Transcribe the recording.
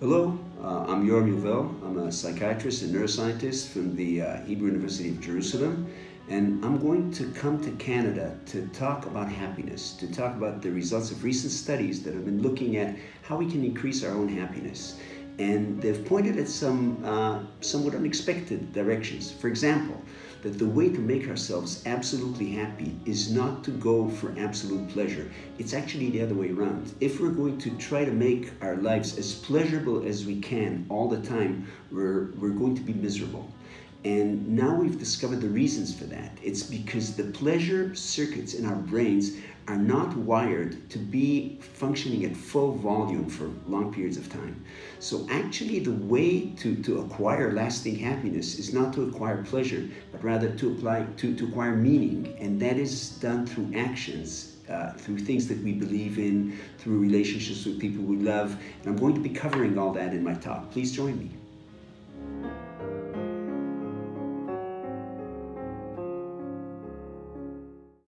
Hello, uh, I'm Yoram Yovell. I'm a psychiatrist and neuroscientist from the uh, Hebrew University of Jerusalem, and I'm going to come to Canada to talk about happiness, to talk about the results of recent studies that have been looking at how we can increase our own happiness. And they've pointed at some uh, somewhat unexpected directions. For example, that the way to make ourselves absolutely happy is not to go for absolute pleasure. It's actually the other way around. If we're going to try to make our lives as pleasurable as we can all the time, we're, we're going to be miserable. And now we've discovered the reasons for that. It's because the pleasure circuits in our brains are not wired to be functioning at full volume for long periods of time. So actually the way to, to acquire lasting happiness is not to acquire pleasure, but rather to apply to, to acquire meaning. And that is done through actions uh, through things that we believe in, through relationships with people we love. And I'm going to be covering all that in my talk. Please join me.